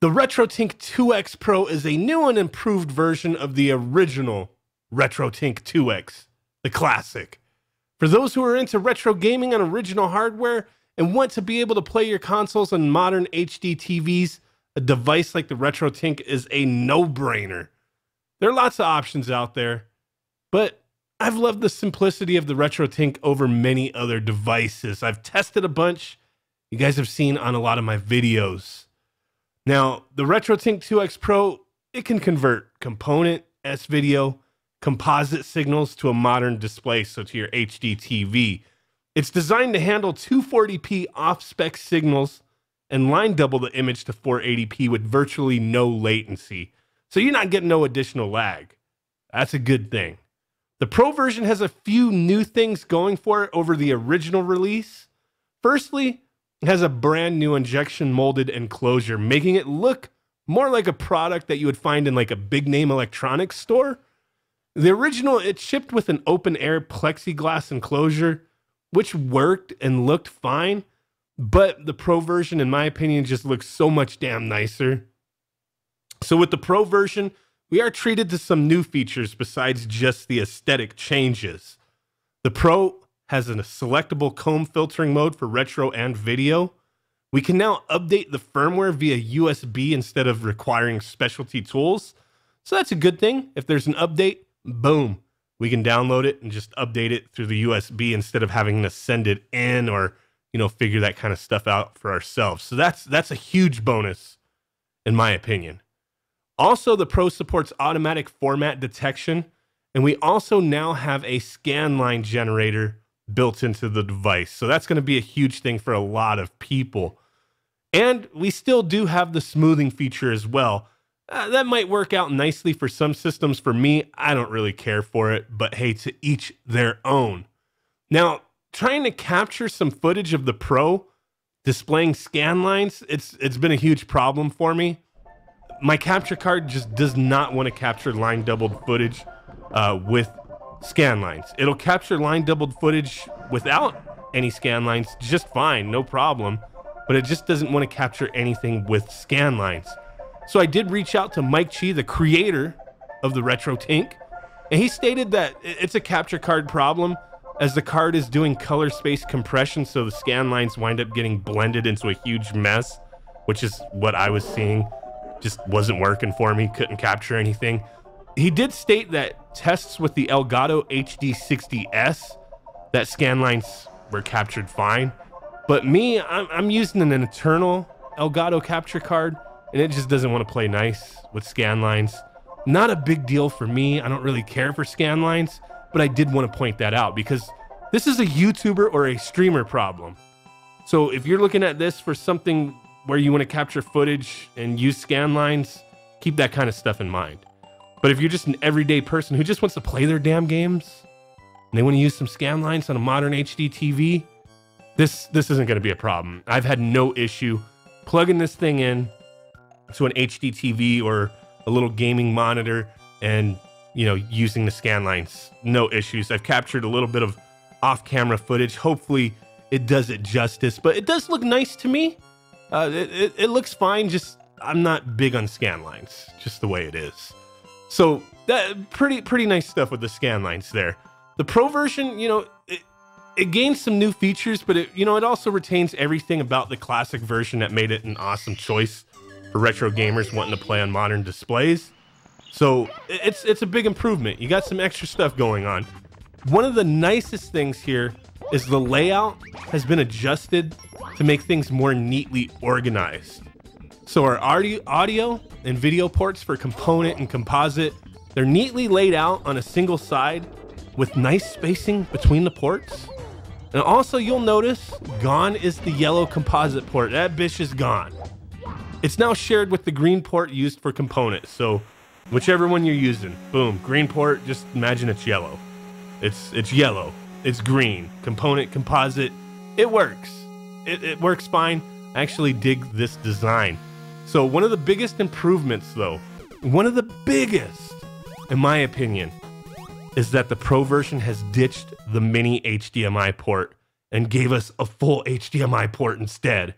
The RetroTink 2X Pro is a new and improved version of the original RetroTink 2X, the classic. For those who are into retro gaming on original hardware and want to be able to play your consoles on modern HD TVs, a device like the RetroTink is a no brainer. There are lots of options out there, but I've loved the simplicity of the RetroTink over many other devices. I've tested a bunch. You guys have seen on a lot of my videos. Now, the RetroTink 2X Pro, it can convert component, S video, composite signals to a modern display, so to your HD TV. It's designed to handle 240p off spec signals and line double the image to 480p with virtually no latency. So you're not getting no additional lag. That's a good thing. The Pro version has a few new things going for it over the original release. Firstly, it has a brand new injection molded enclosure, making it look more like a product that you would find in like a big name electronics store. The original, it shipped with an open air plexiglass enclosure, which worked and looked fine, but the Pro version, in my opinion, just looks so much damn nicer. So with the Pro version, we are treated to some new features besides just the aesthetic changes. The Pro has a selectable comb filtering mode for retro and video. We can now update the firmware via USB instead of requiring specialty tools. So that's a good thing. If there's an update, boom, we can download it and just update it through the USB instead of having to send it in or, you know, figure that kind of stuff out for ourselves. So that's that's a huge bonus in my opinion. Also, the Pro supports automatic format detection, and we also now have a scan line generator built into the device. So that's going to be a huge thing for a lot of people. And we still do have the smoothing feature as well. Uh, that might work out nicely for some systems. For me, I don't really care for it, but hey, to each their own. Now, trying to capture some footage of the Pro displaying scan lines, it's it's been a huge problem for me my capture card just does not want to capture line doubled footage uh, with scan lines. It'll capture line doubled footage without any scan lines just fine, no problem. But it just doesn't want to capture anything with scan lines. So I did reach out to Mike Chi, the creator of the Retro RetroTink, and he stated that it's a capture card problem as the card is doing color space compression, so the scan lines wind up getting blended into a huge mess, which is what I was seeing just wasn't working for me, couldn't capture anything. He did state that tests with the Elgato HD60S, that scan lines were captured fine. But me, I'm, I'm using an internal Elgato capture card, and it just doesn't want to play nice with scan lines. Not a big deal for me. I don't really care for scan lines, but I did want to point that out because this is a YouTuber or a streamer problem. So if you're looking at this for something where you want to capture footage and use scan lines, keep that kind of stuff in mind. But if you're just an everyday person who just wants to play their damn games and they want to use some scan lines on a modern HD TV, this this isn't going to be a problem. I've had no issue plugging this thing in to an HD TV or a little gaming monitor and you know using the scan lines. No issues. I've captured a little bit of off-camera footage. Hopefully it does it justice, but it does look nice to me. Uh, it, it, it looks fine. Just I'm not big on scan lines, just the way it is. So that pretty pretty nice stuff with the scan lines there. The Pro version, you know, it, it gains some new features, but it you know it also retains everything about the classic version that made it an awesome choice for retro gamers wanting to play on modern displays. So it's it's a big improvement. You got some extra stuff going on. One of the nicest things here is the layout has been adjusted to make things more neatly organized. So our audio, and video ports for component and composite, they're neatly laid out on a single side with nice spacing between the ports. And also you'll notice gone is the yellow composite port. That bitch is gone. It's now shared with the green port used for components. So whichever one you're using, boom, green port, just imagine it's yellow. It's it's yellow. It's green. Component, composite, it works. It, it works fine. I actually dig this design. So one of the biggest improvements though, one of the biggest, in my opinion, is that the Pro version has ditched the mini HDMI port and gave us a full HDMI port instead.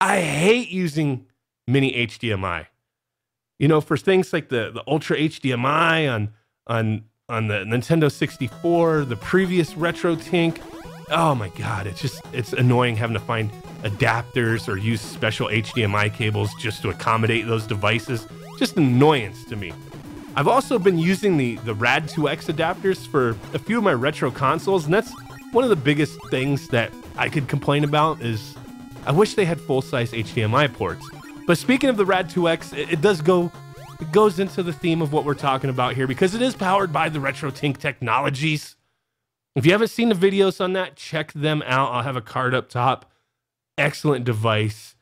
I hate using mini HDMI. You know, for things like the the Ultra HDMI on on on the Nintendo 64, the previous RetroTink. Oh my god, it's just it's annoying having to find adapters or use special HDMI cables just to accommodate those devices. Just annoyance to me. I've also been using the the Rad2X adapters for a few of my retro consoles, and that's one of the biggest things that I could complain about is I wish they had full-size HDMI ports. But speaking of the Rad2X, it, it does go it goes into the theme of what we're talking about here because it is powered by the RetroTink technologies. If you haven't seen the videos on that, check them out. I'll have a card up top. Excellent device.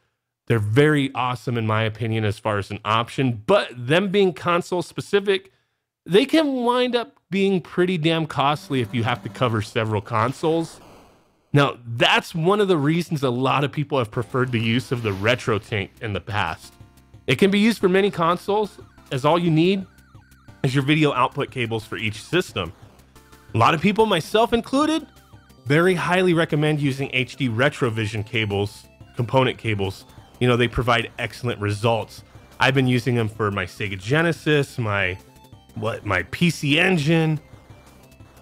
They're very awesome, in my opinion, as far as an option. But them being console specific, they can wind up being pretty damn costly if you have to cover several consoles. Now, that's one of the reasons a lot of people have preferred the use of the RetroTink in the past. It can be used for many consoles, as all you need is your video output cables for each system. A lot of people, myself included, very highly recommend using HD Retrovision cables, component cables. You know, they provide excellent results. I've been using them for my Sega Genesis, my what, my PC Engine,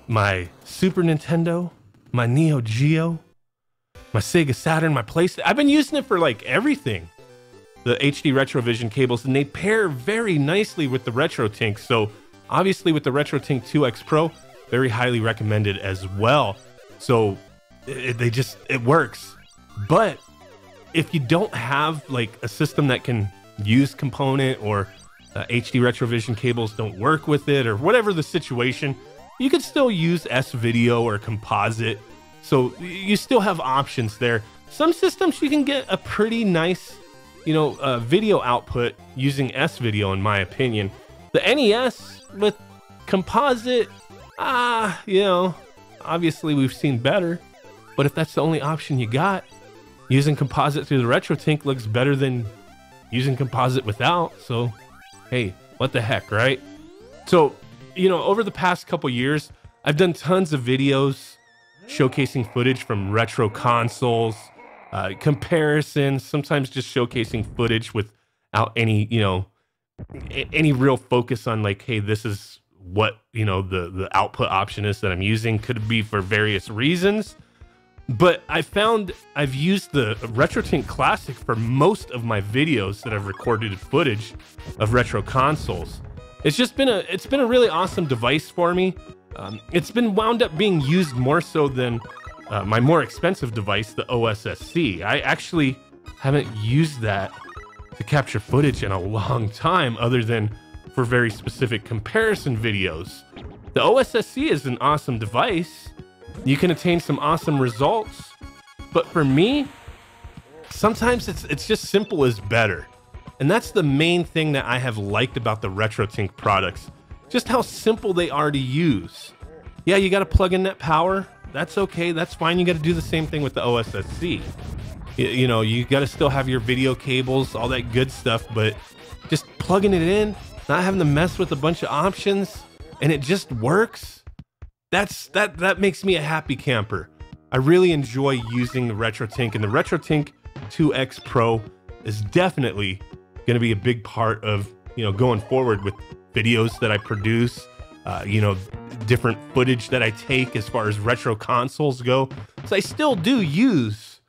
my Super Nintendo, my Neo Geo, my Sega Saturn, my PlayStation. I've been using it for like everything the HD Retrovision cables, and they pair very nicely with the RetroTink. So obviously with the RetroTink 2X Pro, very highly recommended as well. So it, they just, it works. But if you don't have like a system that can use component or uh, HD Retrovision cables don't work with it or whatever the situation, you could still use S video or composite. So you still have options there. Some systems you can get a pretty nice you know, uh, video output using S video, in my opinion. The NES with composite, ah, you know, obviously we've seen better. But if that's the only option you got, using composite through the retro RetroTink looks better than using composite without. So, hey, what the heck, right? So, you know, over the past couple years, I've done tons of videos showcasing footage from retro consoles, uh, comparisons, sometimes just showcasing footage without any, you know, any real focus on like, hey, this is what you know the the output option is that I'm using. Could be for various reasons, but I found I've used the RetroTink Classic for most of my videos that I've recorded footage of retro consoles. It's just been a it's been a really awesome device for me. Um, it's been wound up being used more so than uh, my more expensive device, the OSSC. I actually haven't used that to capture footage in a long time other than for very specific comparison videos. The OSSC is an awesome device. You can attain some awesome results. But for me, sometimes it's it's just simple is better. And that's the main thing that I have liked about the RetroTink products. Just how simple they are to use. Yeah, you got to plug in that power, that's okay. That's fine. You got to do the same thing with the OSSC. You, you know, you got to still have your video cables, all that good stuff, but just plugging it in, not having to mess with a bunch of options, and it just works. That's that that makes me a happy camper. I really enjoy using the RetroTink, and the RetroTink 2X Pro is definitely going to be a big part of you know going forward with videos that I produce. Uh, you know, different footage that I take as far as retro consoles go. So I still do use,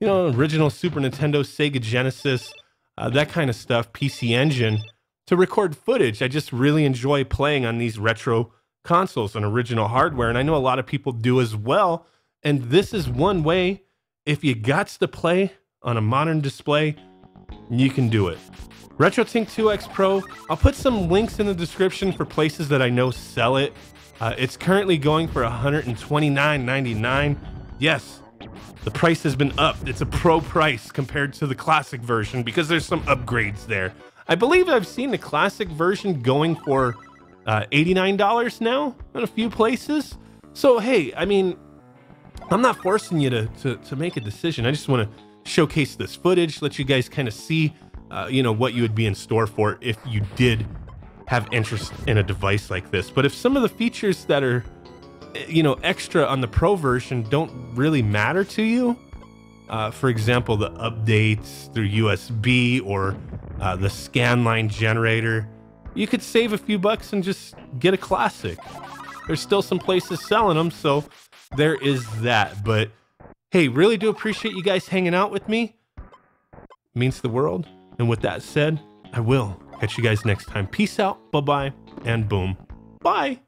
you know, original Super Nintendo, Sega Genesis, uh, that kind of stuff, PC Engine to record footage. I just really enjoy playing on these retro consoles and original hardware. And I know a lot of people do as well. And this is one way, if you got to play on a modern display, you can do it. RetroTink 2X Pro, I'll put some links in the description for places that I know sell it. Uh, it's currently going for $129.99. Yes, the price has been up. It's a pro price compared to the classic version because there's some upgrades there. I believe I've seen the classic version going for uh, $89 now in a few places. So, hey, I mean, I'm not forcing you to, to, to make a decision. I just want to showcase this footage, let you guys kind of see, uh, you know, what you would be in store for if you did have interest in a device like this. But if some of the features that are, you know, extra on the Pro version don't really matter to you, uh, for example, the updates through USB or uh, the scanline generator, you could save a few bucks and just get a classic. There's still some places selling them, so there is that. But hey, really do appreciate you guys hanging out with me. It means the world. And with that said, I will catch you guys next time. Peace out, bye bye, and boom. Bye.